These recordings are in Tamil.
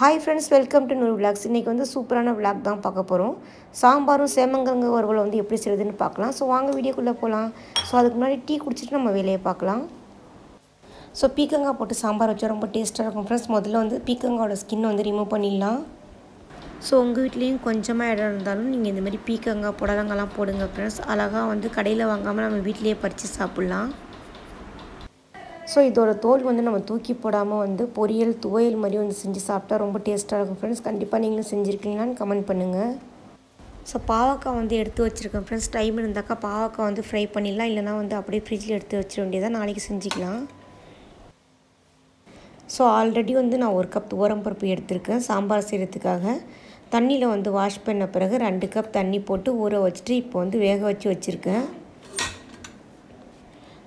ஹாய் ஃப்ரெண்ட்ஸ் வெல்கம் டு நூறு விளாக்ஸ் இன்றைக்கி வந்து சூப்பரான விளாக் தான் பார்க்க போகிறோம் சாம்பாரும் சேமங்கங்க வறுவலை வந்து எப்படி செய்யுதுன்னு பார்க்கலாம். ஸோ வாங்க வீடியோக்குள்ளே போகலாம் ஸோ அதுக்கு முன்னாடி டீ குடிச்சிட்டு நம்ம வேலையை பார்க்கலாம். ஸோ பீக்கங்காய் போட்டு சாம்பார் வச்சா ரொம்ப டேஸ்ட்டாக இருக்கும் ஃப்ரெண்ட்ஸ் முதல்ல வந்து பீக்கங்காவோட ஸ்கின் வந்து ரிமூவ் பண்ணிடலாம். ஸோ உங்கள் வீட்லேயும் கொஞ்சமாக இடம் இருந்தாலும் நீங்கள் இந்த மாதிரி பீக்கங்காய் புடலங்காலாம் போடுங்க ஃப்ரெண்ட்ஸ் அழகாக வந்து கடையில் வாங்காமல் நம்ம வீட்டிலேயே பறித்து சாப்பிட்லாம். ஸோ இதோட தோல் வந்து நம்ம தூக்கி போடாமல் வந்து பொரியல் துவையல் மாதிரி வந்து செஞ்சு சாப்பிட்டா ரொம்ப டேஸ்ட்டாக இருக்கும். ஃப்ரெண்ட்ஸ் கண்டிப்பாக நீங்களும் செஞ்சுருக்கீங்களான்னு கமெண்ட் பண்ணுங்கள் ஸோ பாவக்காய் வந்து எடுத்து வச்சுருக்கேன். ஃப்ரெண்ட்ஸ் டைம் இருந்தாக்கா பாவக்காய் வந்து ஃப்ரை பண்ணிடலாம். இல்லைனா வந்து அப்படியே ஃப்ரிட்ஜில் எடுத்து வச்சிட வேண்டியதாக நாளைக்கு செஞ்சுக்கலாம். ஸோ ஆல்ரெடி வந்து நான் ஒரு கப் பருப்பு எடுத்திருக்கேன். சாம்பார் செய்கிறதுக்காக தண்ணியில் வந்து வாஷ் பண்ண பிறகு ரெண்டு கப் தண்ணி போட்டு ஊற வச்சுட்டு இப்போ வந்து வேக வச்சு வச்சுருக்கேன்.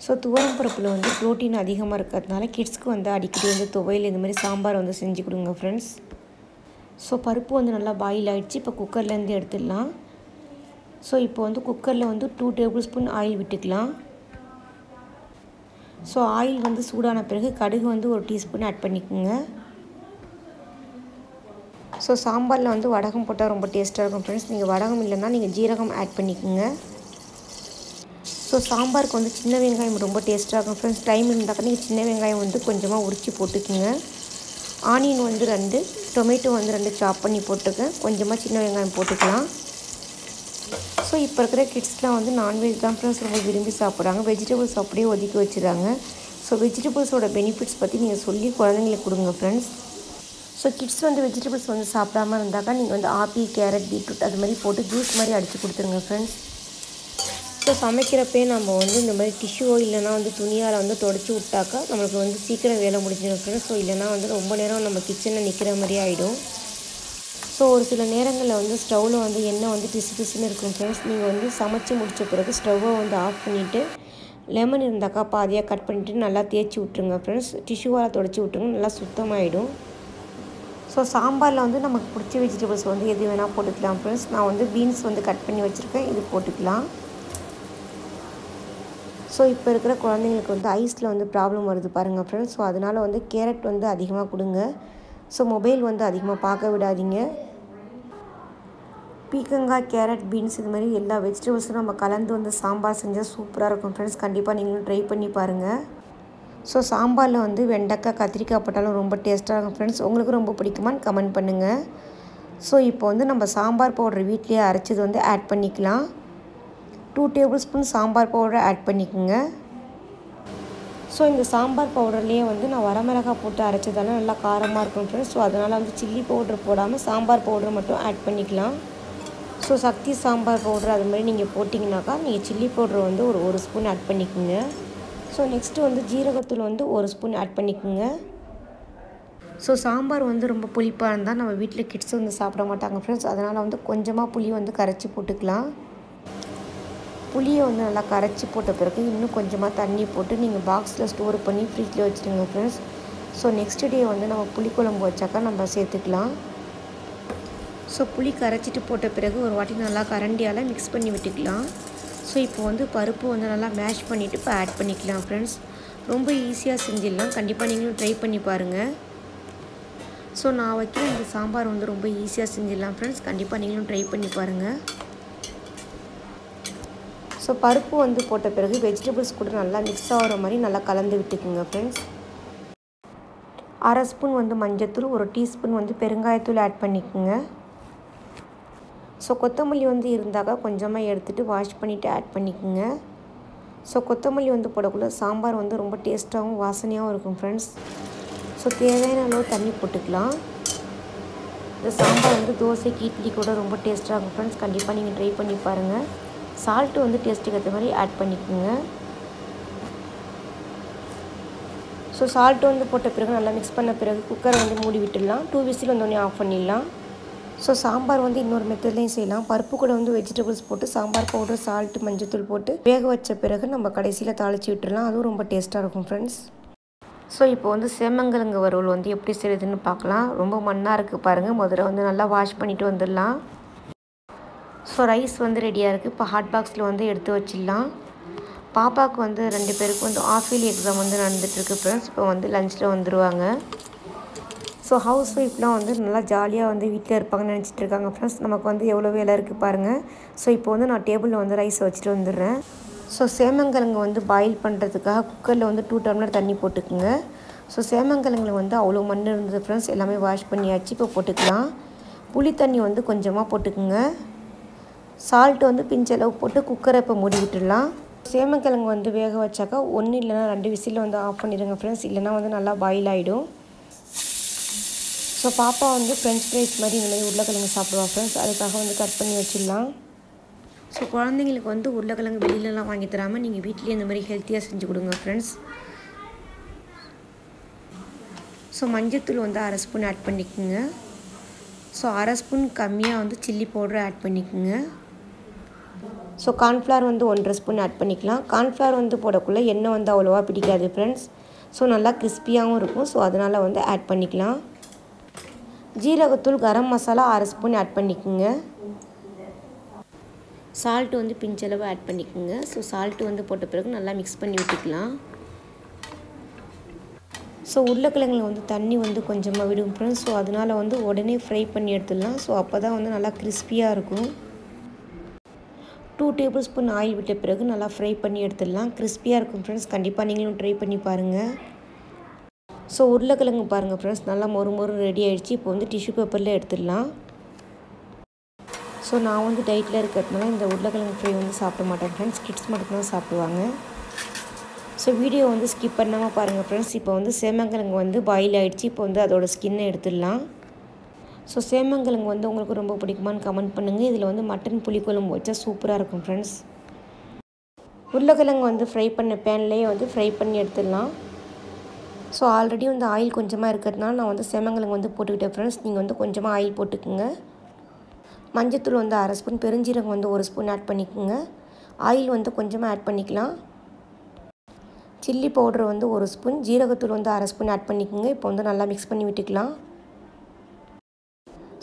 ஸோ பருப்பில் வந்து ப்ரோட்டீன் அதிகமாக இருக்கிறதுனால கிட்ஸ்க்கு வந்து அடிக்கடி வந்து துவையல் இந்த மாதிரி சாம்பார் வந்து செஞ்சு கொடுங்க ஃப்ரெண்ட்ஸ் ஸோ பருப்பு வந்து நல்லா பாயில் ஆகிடுச்சு இப்போ குக்கர்லேருந்து எடுத்துடலாம். ஸோ இப்போ வந்து குக்கரில் வந்து டூ டேபிள் ஸ்பூன் ஆயில் விட்டுக்கலாம். ஸோ ஆயில் வந்து சூடான பிறகு கடுகு வந்து ஒரு டீஸ்பூன் ஆட் பண்ணிக்கோங்க. ஸோ சாம்பாரில் வந்து வடகம் போட்டால் ரொம்ப டேஸ்ட்டாக இருக்கும் ஃப்ரெண்ட்ஸ் நீங்கள் வடகம் இல்லைன்னா நீங்கள் ஜீரகம் ஆட் பண்ணிக்கோங்க. ஸோ சாம்பாருக்கு வந்து சின்ன வெங்காயம் ரொம்ப டேஸ்ட்டாக இருக்கும். ஃப்ரெண்ட்ஸ் டைம் இருந்தாக்கா நீங்கள் சின்ன வெங்காயம் வந்து கொஞ்சமாக உரித்து போட்டுக்குங்க. ஆனியன் வந்து ரெண்டு டொமேட்டோ வந்து ரெண்டு சாப் பண்ணி போட்டுக்கேன் கொஞ்சமாக சின்ன வெங்காயம் போட்டுக்கலாம். ஸோ இப்போ இருக்கிற கிட்ஸ்லாம் வந்து நான்வெஜ் தான். ஃப்ரெண்ட்ஸ் ரொம்ப விரும்பி சாப்பிட்றாங்க. வெஜிடபிள்ஸ் அப்படியே ஒதுக்கி வச்சுறாங்க ஸோ வெஜிடபிள்ஸோட பெனிஃபிட்ஸ் பற்றி நீங்கள் சொல்லி குழந்தைங்களுக்கு கொடுங்க ஃப்ரெண்ட்ஸ் ஸோ கிட்ஸ் வந்து வெஜிடபிள்ஸ் வந்து சாப்பிடாம இருந்தாக்கா நீங்கள் வந்து ஆப்பிள் கேரட் பீட்ரூட் அது மாதிரி போட்டு ஜூஸ் மாதிரி அடித்து கொடுத்துருங்க ஃப்ரெண்ட்ஸ் ஸோ சமைக்கிறப்பே நம்ம வந்து இந்த மாதிரி டிஷ்யூவோ இல்லைனா வந்து துணியால் வந்து தொடச்சி விட்டாக்கா நம்மளுக்கு வந்து சீக்கிரம் வேலை முடிஞ்சிடும் ஃப்ரெண்ட்ஸ் ஸோ இல்லைனா வந்து ரொம்ப நேரம் நம்ம கிச்சனில் நிற்கிற மாதிரி ஆகிடும் ஸோ ஒரு சில நேரங்களில் வந்து ஸ்டவ்வில் வந்து எண்ணெய் வந்து பிசு பிசுன்னு இருக்கும் ஃப்ரெண்ட்ஸ் நீங்கள் வந்து சமைச்சு முடித்த பிறகு ஸ்டவ்வை வந்து ஆஃப் பண்ணிவிட்டு லெமன் இருந்தாக்கா பாதியாக கட் பண்ணிவிட்டு நல்லா தேய்ச்சி விட்ருங்க ஃப்ரெண்ட்ஸ் டிஷ்யூவால் தொடச்சி விட்ருங்க நல்லா சுத்தமாகிடும் ஸோ சாம்பாரில் வந்து நமக்கு பிடிச்ச வெஜிடபிள்ஸ் வந்து எது வேணால் போட்டுக்கலாம் ஃப்ரெண்ட்ஸ் நான் வந்து பீன்ஸ் வந்து கட் பண்ணி வச்சுருக்கேன் இது போட்டுக்கலாம். ஸோ இப்போ இருக்கிற குழந்தைங்களுக்கு வந்து ஐஸில் வந்து ப்ராப்ளம் வருது பாருங்கள் ஃப்ரெண்ட்ஸ் ஸோ அதனால் வந்து கேரட் வந்து அதிகமாக கொடுங்க. ஸோ மொபைல் வந்து அதிகமாக பார்க்க விடாதீங்க. பீக்கங்காய் கேரட் பீன்ஸ் இது மாதிரி எல்லா வெஜிடபிள்ஸும் நம்ம கலந்து வந்து சாம்பார் செஞ்சால் சூப்பராக இருக்கும் ஃப்ரெண்ட்ஸ் கண்டிப்பாக நீங்களும் ட்ரை பண்ணி பாருங்கள் ஸோ சாம்பாரில் வந்து வெண்டைக்காய் கத்திரிக்காய் போட்டாலும் ரொம்ப டேஸ்ட்டாக இருக்கும் ஃப்ரெண்ட்ஸ் உங்களுக்கு ரொம்ப பிடிக்குமான்னு கமெண்ட் பண்ணுங்கள் ஸோ இப்போ வந்து நம்ம சாம்பார் பவுடர் வீட்லேயே அரைச்சது வந்து ஆட் பண்ணிக்கலாம். Two tablespoon sambar powder add பண்ணிக்கோங்க. ஸோ இந்த சாம்பார் பவுடர்லேயே வந்து நான் வரமிளகாய் போட்டு அரைச்சதால நல்லா காரமாக இருக்கும் ஃப்ரெண்ட்ஸ் ஸோ அதனால் வந்து சில்லி பவுடர் போடாமல் சாம்பார் பவுடர் மட்டும் ஆட் பண்ணிக்கலாம். ஸோ சக்தி சாம்பார் பவுடர் அது மாதிரி நீங்கள் போட்டிங்கனாக்கா நீங்கள் சில்லி பவுடர் வந்து ஒரு ஒரு ஸ்பூன் ஆட் பண்ணிக்கோங்க. ஸோ நெக்ஸ்ட்டு வந்து ஜீரகத்தூள் வந்து ஒரு ஸ்பூன் ஆட் பண்ணிக்கோங்க. ஸோ சாம்பார் வந்து ரொம்ப புளிப்பாக இருந்தால் நம்ம வீட்டில் கிட்ஸ் வந்து சாப்பிட மாட்டாங்க ஃப்ரெண்ட்ஸ் அதனால் வந்து கொஞ்சமாக புளி வந்து கரைச்சி போட்டுக்கலாம். புளியை வந்து நல்லா கரைச்சி போட்ட பிறகு இன்னும் கொஞ்சமாக தண்ணி போட்டு நீங்கள் பாக்ஸில் ஸ்டோர் பண்ணி ஃப்ரிட்ஜில் வச்சுருங்க ஃப்ரெண்ட்ஸ் ஸோ நெக்ஸ்ட் டே வந்து நம்ம புளிக்குழம்பு வச்சாக்கா நம்ம சேர்த்துக்கலாம். ஸோ புளி கரைச்சிட்டு போட்ட பிறகு ஒரு வாட்டி நல்லா கரண்டியால் மிக்ஸ் பண்ணி விட்டுக்கலாம். ஸோ இப்போ வந்து பருப்பு வந்து நல்லா மேஷ் பண்ணிவிட்டு இப்போ ஆட் பண்ணிக்கலாம் ஃப்ரெண்ட்ஸ் ரொம்ப ஈஸியாக செஞ்சிடலாம். கண்டிப்பாக நீங்களும் ட்ரை பண்ணி பாருங்கள் ஸோ நான் வைக்கிற இந்த சாம்பார் வந்து ரொம்ப ஈஸியாக செஞ்சிடலாம் ஃப்ரெண்ட்ஸ் கண்டிப்பாக நீங்களும் ட்ரை பண்ணி பாருங்கள் ஸோ பருப்பு வந்து போட்ட பிறகு வெஜிடபிள்ஸ் கூட நல்லா மிக்ஸ் ஆகிற மாதிரி நல்லா கலந்து விட்டுக்குங்க ஃப்ரெண்ட்ஸ் அரை ஸ்பூன் வந்து மஞ்சத்தூள் ஒரு டீஸ்பூன் வந்து பெருங்காயத்தூள் ஆட் பண்ணிக்கோங்க. ஸோ கொத்தமல்லி வந்து இருந்தாக்கா கொஞ்சமாக எடுத்துகிட்டு வாஷ் பண்ணிவிட்டு ஆட் பண்ணிக்கோங்க. ஸோ கொத்தமல்லி வந்து போடக்குள்ள சாம்பார் வந்து ரொம்ப டேஸ்ட்டாகவும் வாசனையாகவும் இருக்கும் ஃப்ரெண்ட்ஸ் ஸோ தேவையான அளவு தண்ணி போட்டுக்கலாம். இந்த சாம்பார் வந்து தோசைக்கு இட்லி கூட ரொம்ப டேஸ்ட்டாக இருக்கும் ஃப்ரெண்ட்ஸ் கண்டிப்பாக நீங்கள் ட்ரை பண்ணி பாருங்கள் சால்ட்டு வந்து டேஸ்ட்டுக்கு ஏற்ற மாதிரி ஆட் பண்ணிக்கோங்க. ஸோ சால்ட்டு வந்து போட்ட பிறகு நல்லா மிக்ஸ் பண்ண பிறகு குக்கரை வந்து மூடி விட்டுடலாம். டூ விசில் வந்தோடனே ஆஃப் பண்ணிடலாம். ஸோ சாம்பார் வந்து இன்னொரு மெத்தட்லையும் செய்யலாம். பருப்பு கூட வந்து வெஜிடபிள்ஸ் போட்டு சாம்பார் பவுடர் சால்ட்டு மஞ்சத்தூள் போட்டு வேக வச்ச பிறகு நம்ம கடைசியில் தாளித்து விட்டுடலாம். அதுவும் ரொம்ப டேஸ்ட்டாக இருக்கும் ஃப்ரெண்ட்ஸ் ஸோ இப்போ வந்து சேமங்கிழங்கு வறுவல் வந்து எப்படி செய்யுதுன்னு பார்க்கலாம். ரொம்ப மண்ணாக இருக்குது பாருங்கள் முதல்ல வந்து நல்லா வாஷ் பண்ணிவிட்டு வந்துடலாம். ஸோ ரைஸ் வந்து ரெடியாக இருக்குது இப்போ ஹாட் பாக்ஸில் வந்து எடுத்து வச்சிடலாம். பாப்பாவுக்கு வந்து ரெண்டு பேருக்கு வந்து ஆஃப் இயர்லி எக்ஸாம் வந்து நடந்துகிட்ருக்கு ஃப்ரெண்ட்ஸ் இப்போ வந்து லஞ்சில் வந்துடுவாங்க ஸோ ஹவுஸ் ஒய்ஃப்லாம் வந்து நல்லா ஜாலியாக வந்து வீட்டில் இருப்பாங்கன்னு நினச்சிட்டு இருக்காங்க ஃப்ரெண்ட்ஸ் நமக்கு வந்து எவ்வளோ வேலை இருக்குது பாருங்கள் ஸோ இப்போ வந்து நான் டேபிளில் வந்து ரைஸ் வச்சுட்டு வந்துடுறேன். ஸோ சேமங்கிழங்கு வந்து பாயில் பண்ணுறதுக்காக குக்கரில் வந்து டூ டம்ளர் தண்ணி போட்டுக்குங்க. ஸோ சேமங்கிழங்குல வந்து அவ்வளோ மண் இருந்தது ஃப்ரெண்ட்ஸ் எல்லாமே வாஷ் பண்ணியாச்சு இப்போ போட்டுக்கலாம். புளி தண்ணி வந்து கொஞ்சமாக போட்டுக்குங்க. சால்ட்டு வந்து பிஞ்சளவு போட்டு குக்கரை இப்போ மூடி விட்டுடலாம் சேமக்கிழங்கு வந்து வேக வச்சாக்கா ஒன்று இல்லைனா ரெண்டு விசிலில் வந்து ஆஃப் பண்ணிடுங்க ஃப்ரெண்ட்ஸ் இல்லைனா வந்து நல்லா பாயில் ஆகிடும் ஸோ பாப்பா வந்து ஃப்ரெஞ்ச் ஃப்ரைஸ் மாதிரி இந்த மாதிரி உருளைக்கிழங்கு சாப்பிடுவா ஃப்ரெண்ட்ஸ் அதுக்காக வந்து கட் பண்ணி வச்சிடலாம். ஸோ குழந்தைங்களுக்கு வந்து உருளைக்கிழங்கு வெளியிலலாம் வாங்கி தராமல் நீங்கள் வீட்லேயே இந்த மாதிரி ஹெல்த்தியாக செஞ்சு கொடுங்க ஃப்ரெண்ட்ஸ் ஸோ மஞ்சத்தூள் வந்து அரை ஸ்பூன் ஆட் பண்ணிக்கோங்க. ஸோ அரை ஸ்பூன் கம்மியாக வந்து சில்லி பவுடர் ஆட் பண்ணிக்கோங்க. ஸோ கார்ன்ஃப்ளவர் வந்து ஒன்றரை ஸ்பூன் ஆட் பண்ணிக்கலாம். கார்ன்ஃப்ளவர் வந்து போடக்குள்ளே எண்ணெய் வந்து அவ்வளோவா பிடிக்காது ஃப்ரெண்ட்ஸ் ஸோ நல்லா கிறிஸ்பியாகவும் இருக்கும். ஸோ அதனால் வந்து ஆட் பண்ணிக்கலாம். ஜீரகத்தூள் கரம் மசாலா அரை ஸ்பூன் ஆட் பண்ணிக்கோங்க. சால்ட்டு வந்து பிஞ்சளவு ஆட் பண்ணிக்கோங்க. ஸோ சால்ட்டு வந்து போட்ட பிறகு நல்லா மிக்ஸ் பண்ணி விட்டுக்கலாம். ஸோ உருளைக்கிழங்குல வந்து தண்ணி வந்து கொஞ்சமாக விடும் ஃப்ரெண்ட்ஸ் ஸோ அதனால் வந்து உடனே ஃப்ரை பண்ணி எடுத்துடலாம். ஸோ அப்போ தான் வந்து நல்லா கிறிஸ்பியாக இருக்கும். டூ டேபிள் ஸ்பூன் ஆயில் விட்ட பிறகு நல்லா ஃப்ரை பண்ணி எடுத்துடலாம். கிறிஸ்பியாக இருக்கும் ஃப்ரெண்ட்ஸ் கண்டிப்பாக நீங்களும் ட்ரை பண்ணி பாருங்கள் ஸோ உருளைக்கிழங்கு பாருங்கள் ஃப்ரெண்ட்ஸ் நல்லா மொறு மொறு ரெடி ஆகிடுச்சு இப்போ வந்து டிஷ்யூ பேப்பரில் எடுத்துடலாம். ஸோ நான் வந்து டயட்டில் இருக்கிறதுனால இந்த உருளைக்கிழங்கு ஃப்ரை வந்து சாப்பிட மாட்டேன் ஃப்ரெண்ட்ஸ் கிட்ஸ் மட்டும்தான் சாப்பிடுவாங்க. ஸோ வீடியோ வந்து ஸ்கிப் பண்ணாமல் பாருங்கள் ஃப்ரெண்ட்ஸ் இப்போ வந்து சேமங்கிழங்கு வந்து பாயில் ஆகிடுச்சு இப்போ வந்து அதோட ஸ்கின்னை எடுத்துடலாம். ஸோ சேமங்கிழங்கு வந்து உங்களுக்கு ரொம்ப பிடிக்குமான்னு கமெண்ட் பண்ணுங்கள் இதில் வந்து மட்டன் புளிக்குழம்பு வச்சா சூப்பராக இருக்கும் ஃப்ரெண்ட்ஸ் உருளைக்கிழங்கு வந்து ஃப்ரை பண்ண பேன்லேயே வந்து ஃப்ரை பண்ணி எடுத்துடலாம். ஸோ ஆல்ரெடி வந்து ஆயில் கொஞ்சமாக இருக்கிறதுனால நான் வந்து செமங்கிழங்கு வந்து போட்டுக்கிட்டேன் ஃப்ரெண்ட்ஸ் நீங்கள் வந்து கொஞ்சமாக ஆயில் போட்டுக்குங்க. மஞ்சத்தூள் வந்து அரை ஸ்பூன் பெருஞ்சீரகம் வந்து ஒரு ஸ்பூன் ஆட் பண்ணிக்கோங்க. ஆயில் வந்து கொஞ்சமாக ஆட் பண்ணிக்கலாம். சில்லி பவுடர் வந்து ஒரு ஸ்பூன் ஜீரகத்தூள் வந்து அரை ஸ்பூன் ஆட் பண்ணிக்கோங்க. இப்போ வந்து நல்லா மிக்ஸ் பண்ணி விட்டுக்கலாம்.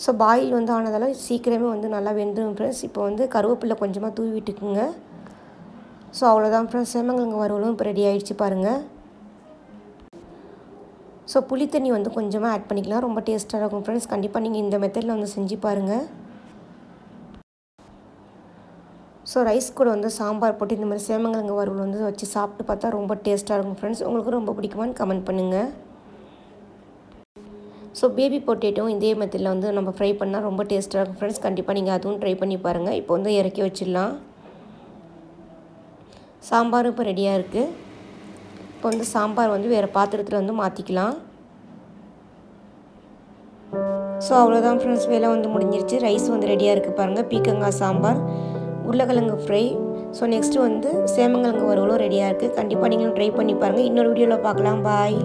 ஸோ பாயில் வந்து ஆனதால் சீக்கிரமே வந்து நல்லா வெந்துடும் ஃப்ரெண்ட்ஸ் இப்போ வந்து கருவேப்பிலை கொஞ்சமாக தூவி விட்டுக்குங்க. ஸோ அவ்வளோதான் ஃப்ரெண்ட்ஸ் சேமங்கலங்க வறுவலும் இப்போ ரெடி ஆகிடுச்சு பாருங்கள் ஸோ புளித்தண்ணி வந்து கொஞ்சமாக ஆட் பண்ணிக்கலாம். ரொம்ப டேஸ்ட்டாக இருக்கும் ஃப்ரெண்ட்ஸ் கண்டிப்பாக நீங்கள் இந்த மெத்தடில் வந்து செஞ்சு பாருங்கள் ஸோ ரைஸ் கூட வந்து சாம்பார் போட்டு இந்த மாதிரி சேமங்கலங்க வறுவல் வந்து வச்சு சாப்பிட்டு பார்த்தா ரொம்ப டேஸ்ட்டாக இருக்கும் ஃப்ரெண்ட்ஸ் உங்களுக்கு ரொம்ப பிடிக்குமான்னு கமெண்ட் பண்ணுங்கள் ஸோ பேபி பொட்டேட்டோவும் இதே மெத்தடில் வந்து நம்ம ஃப்ரை பண்ணால் ரொம்ப டேஸ்ட்டாக இருக்கும். ஃப்ரெண்ட்ஸ் கண்டிப்பாக நீங்கள் அதுவும் ட்ரை பண்ணி பாருங்கள் இப்போ வந்து இறக்கி வச்சிடலாம். சாம்பாரும் இப்போ ரெடியாக இருக்குது இப்போ வந்து சாம்பார் வந்து வேறு பாத்திரத்தில் வந்து மாற்றிக்கலாம் ஸோ அவ்வளோதான் ஃப்ரெண்ட்ஸ் வேலை வந்து முடிஞ்சிருச்சு. ரைஸ் வந்து ரெடியாக இருக்குது பாருங்கள் பீக்கங்காய் சாம்பார் உருளைக்கிழங்கு ஃப்ரை ஸோ நெக்ஸ்ட்டு வந்து சேமங்கிழங்கு வறுவலும் ரெடியாக இருக்குது கண்டிப்பாக நீங்களும் ட்ரை பண்ணி பாருங்கள் இன்னொரு வீடியோவில் பார்க்கலாம் பாய்